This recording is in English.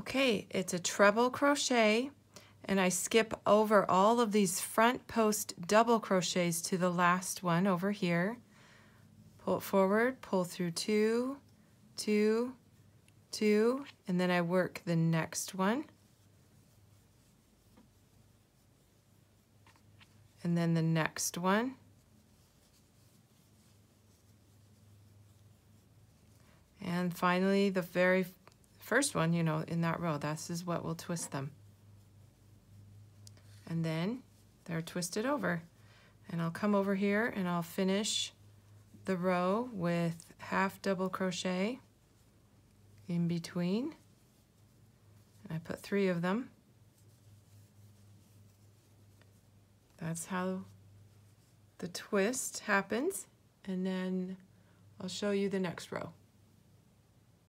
Okay, it's a treble crochet and I skip over all of these front post double crochets to the last one over here. Pull it forward, pull through two, two, two, and then I work the next one. And then the next one. And finally, the very first one, you know, in that row, this is what will twist them. And then they're twisted over. And I'll come over here and I'll finish the row with half double crochet in between. And I put three of them. That's how the twist happens. And then I'll show you the next row.